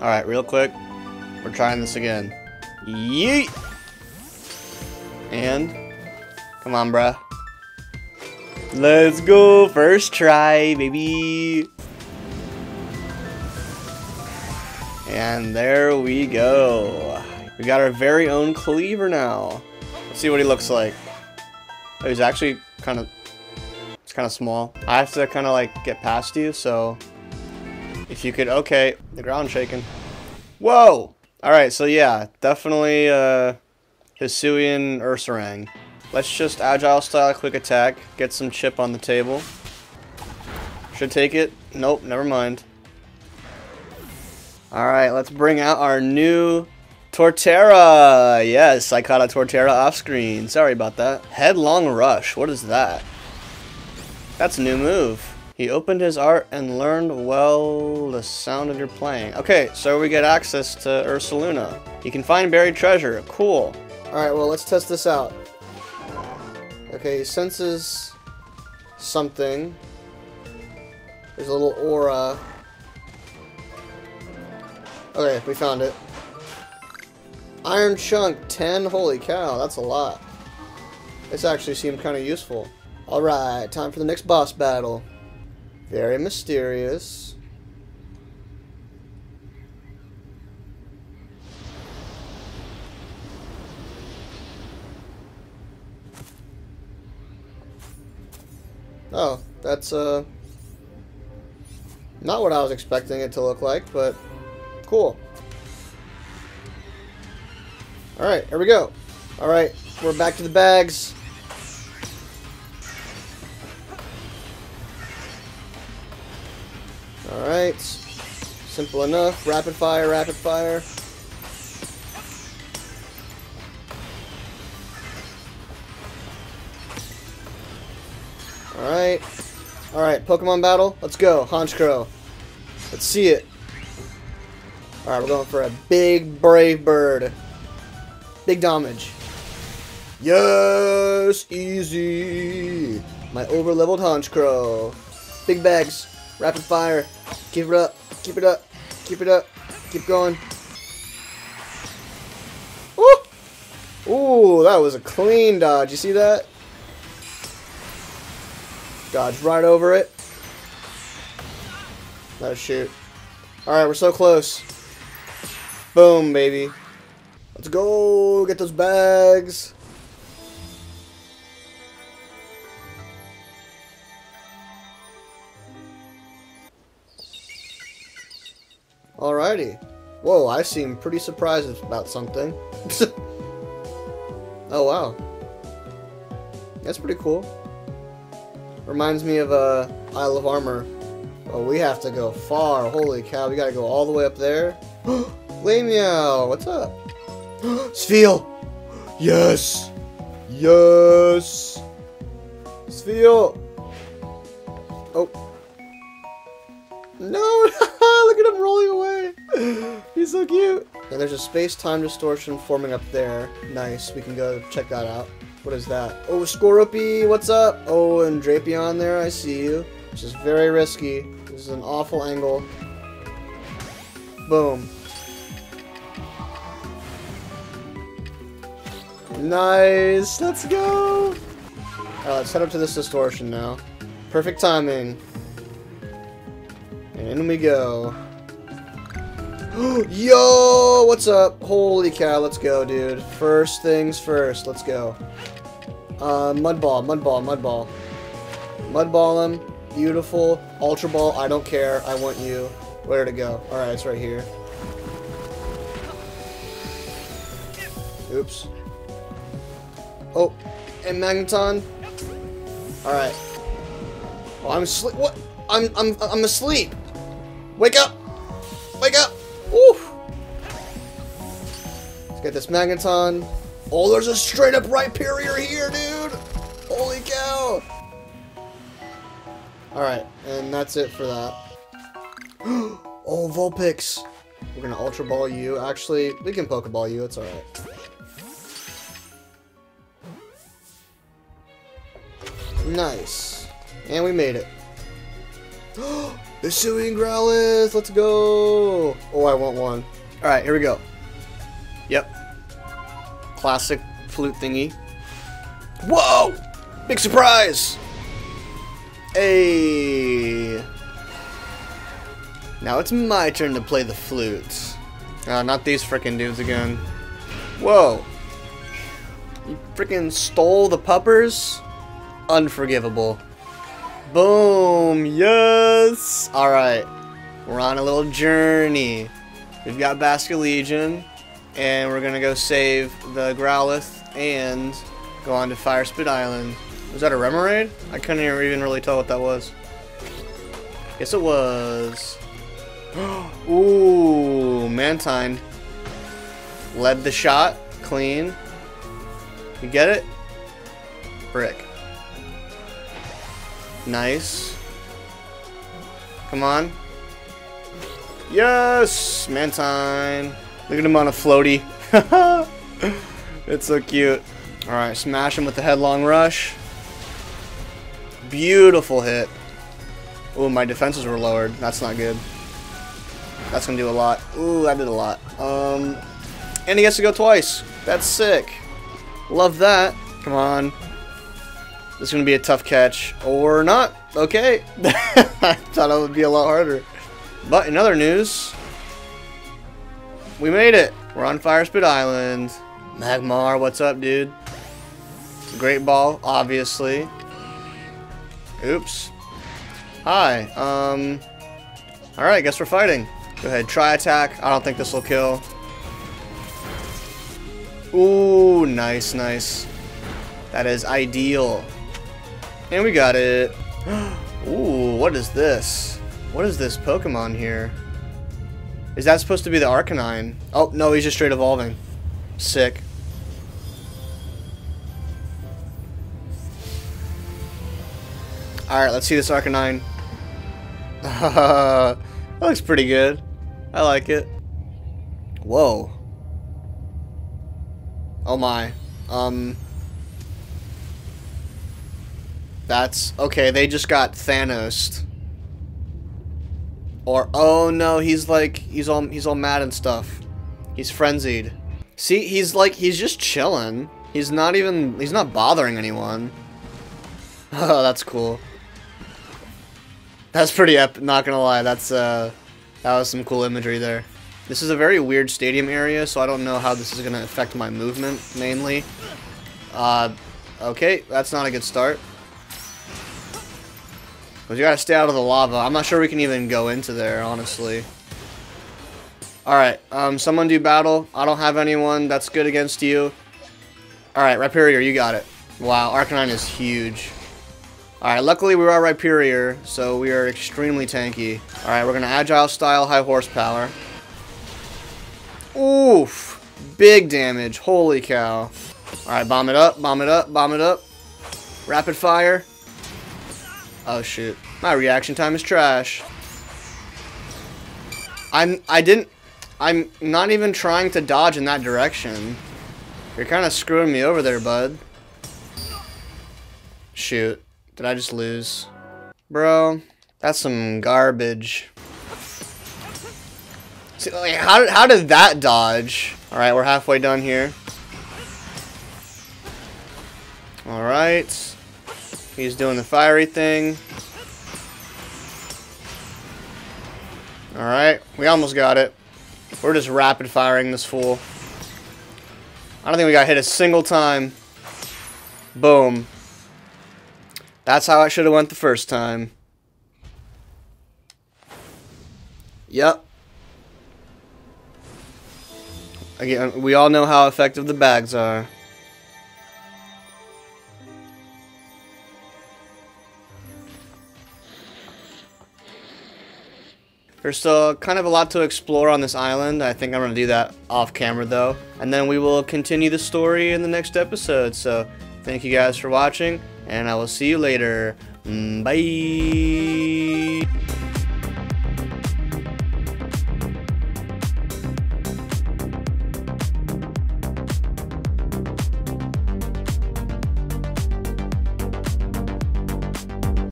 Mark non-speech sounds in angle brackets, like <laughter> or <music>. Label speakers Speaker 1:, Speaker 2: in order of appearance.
Speaker 1: Alright, real quick. We're trying this again. Yeet! And... Come on, bruh. Let's go! First try, baby! And there we go. We got our very own Kleavor now. Let's see what he looks like. Oh, he's actually kind of... It's kind of small. I have to kind of like get past you, so... If you could... Okay, the ground shaking. Whoa! Alright, so yeah, definitely uh, Hisuian Ursaring. Let's just Agile Style Quick Attack, get some chip on the table. Should take it. Nope, never mind. Alright, let's bring out our new Torterra! Yes, I caught a Torterra off screen. Sorry about that. Headlong Rush, what is that? That's a new move. He opened his art and learned well the sound of your playing. Okay, so we get access to Ursaluna. You can find buried treasure. Cool. Alright, well, let's test this out. Okay, he senses something. There's a little aura. Okay, we found it. Iron Chunk 10. Holy cow, that's a lot. This actually seemed kind of useful. Alright, time for the next boss battle. Very mysterious. Oh, that's, uh, not what I was expecting it to look like, but cool. Alright, here we go. Alright, we're back to the bags. Alright. Simple enough. Rapid fire, rapid fire. Alright. Alright, Pokemon battle. Let's go. Honchkrow. Let's see it. Alright, we're going for a big brave bird. Big damage. Yes! Easy! My over-leveled Honchkrow. Big bags. Rapid fire. Keep it up. Keep it up. Keep it up. Keep going. Ooh! Ooh, that was a clean dodge. You see that? Dodge right over it. Us shoot. Alright, we're so close. Boom, baby. Let's go get those bags. Alrighty. Whoa, I seem pretty surprised about something. <laughs> oh, wow. That's pretty cool. Reminds me of uh, Isle of Armor. Oh, we have to go far. Holy cow, we gotta go all the way up there. <gasps> Lameo, what's up? <gasps> Spheal! Yes! Yes! Spheal! Oh. No! <laughs> Away! He's so cute! And there's a space-time distortion forming up there. Nice, we can go check that out. What is that? Oh, Skorupi, what's up? Oh, and Drapion there, I see you. Which is very risky. This is an awful angle. Boom. Nice, let's go! Let's head up to this distortion now. Perfect timing. And we go. <gasps> Yo, what's up? Holy cow, let's go, dude. First things first, let's go. Uh, Mudball, Mudball, Mudball. Mudball him. Beautiful. Ultra Ball, I don't care. I want you. Where to go? Alright, it's right here. Oops. Oh, and Magneton. Alright. Oh, I'm asleep. What? I'm, I'm, I'm asleep. Wake up! Wake up! This Magneton. Oh, there's a straight up Rhyperior here, dude! Holy cow! Alright, and that's it for that. <gasps> oh, Vulpix! We're gonna Ultra Ball you. Actually, we can Pokeball you, it's alright. Nice. And we made it. <gasps> Hisuian Growlithe, let's go! Oh, I want one. Alright, here we go. Yep. Classic flute thingy. Whoa! Big surprise! Hey! Now it's my turn to play the flutes. Uh, not these freaking dudes again. Whoa! You freaking stole the puppers? Unforgivable. Boom! Yes! Alright. We're on a little journey. We've got Basculegion, and we're gonna go save the Growlithe and go on to Fire Spit Island. Was that a Remoraid? I couldn't even really tell what that was. Yes, it was. <gasps> Ooh, Mantine. Led the shot. Clean. You get it? Brick. Nice. Come on. Yes! Mantine. Look at him on a floaty. <laughs> it's so cute. Alright, smash him with the headlong rush. Beautiful hit. Oh, my defenses were lowered. That's not good. That's gonna do a lot. Ooh, that did a lot. Um, and he gets to go twice. That's sick. Love that. Come on. This is gonna be a tough catch. Or not. Okay. <laughs> I thought it would be a lot harder. But in other news, we made it. We're on Fire Spit Island. Magmar, what's up, dude? Great ball, obviously. Oops. Hi. Um. Alright, guess we're fighting. Go ahead, try attack. I don't think this will kill. Ooh, nice, nice. That is ideal. And we got it. <gasps> Ooh, what is this? What is this Pokemon here? Is that supposed to be the Arcanine? Oh, no, he's just straight evolving. Sick. Alright, let's see this Arcanine. <laughs> that looks pretty good. I like it. Whoa. Oh my. Um. That's okay. They just got Thanos. Or oh no, he's like he's all he's all mad and stuff. He's frenzied. See, he's like he's just chilling. He's not even he's not bothering anyone. <laughs> Oh, that's cool. That's pretty epic. Not gonna lie, that's uh, that was some cool imagery there. This is a very weird stadium area, so I don't know how this is gonna affect my movement mainly. Uh, okay, that's not a good start. But you gotta stay out of the lava. I'm not sure we can even go into there, honestly. Alright, um, someone do battle. I don't have anyone that's good against you. Alright, Rhyperior, you got it. Wow, Arcanine is huge. Alright, luckily we are Rhyperior, so we are extremely tanky. Alright, we're gonna Agile Style, High Horsepower. Oof! Big damage, holy cow. Alright, bomb it up, bomb it up, bomb it up. Rapid Fire. Oh shoot. My reaction time is trash. I'm I didn't I'm not even trying to dodge in that direction. You're kind of screwing me over there, bud. Shoot. Did I just lose? Bro, that's some garbage. See, like, how, how did that dodge? Alright, we're halfway done here. Alright. He's doing the fiery thing. Alright, we almost got it. We're just rapid firing this fool. I don't think we got hit a single time. Boom. That's how I should have went the first time. Yep. Again, we all know how effective the bags are. There's still kind of a lot to explore on this island. I think I'm going to do that off camera though. And then we will continue the story in the next episode. So thank you guys for watching and I will see you later. Mm, bye.